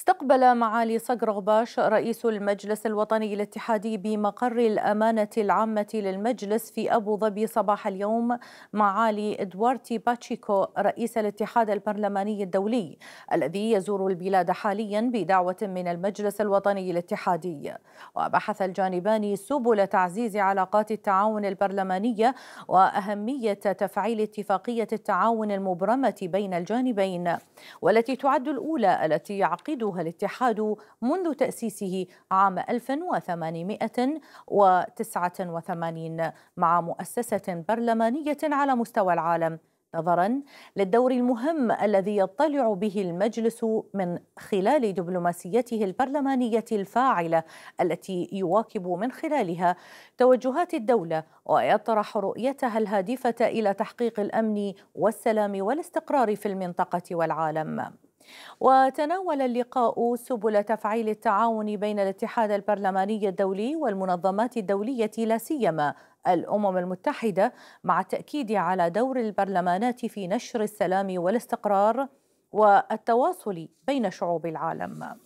استقبل معالي صقر غباش رئيس المجلس الوطني الاتحادي بمقر الأمانة العامة للمجلس في أبو ظبي صباح اليوم معالي إدوارتي باتشيكو رئيس الاتحاد البرلماني الدولي الذي يزور البلاد حاليا بدعوة من المجلس الوطني الاتحادي. وبحث الجانبان سبل تعزيز علاقات التعاون البرلمانية وأهمية تفعيل اتفاقية التعاون المبرمة بين الجانبين والتي تعد الأولى التي يعقدها يعتبرها الاتحاد منذ تأسيسه عام 1889 مع مؤسسة برلمانية على مستوى العالم نظرا للدور المهم الذي يطلع به المجلس من خلال دبلوماسيته البرلمانية الفاعلة التي يواكب من خلالها توجهات الدولة ويطرح رؤيتها الهادفة إلى تحقيق الأمن والسلام والاستقرار في المنطقة والعالم. وتناول اللقاء سبل تفعيل التعاون بين الاتحاد البرلماني الدولي والمنظمات الدولية لا سيما الأمم المتحدة مع التأكيد على دور البرلمانات في نشر السلام والاستقرار والتواصل بين شعوب العالم.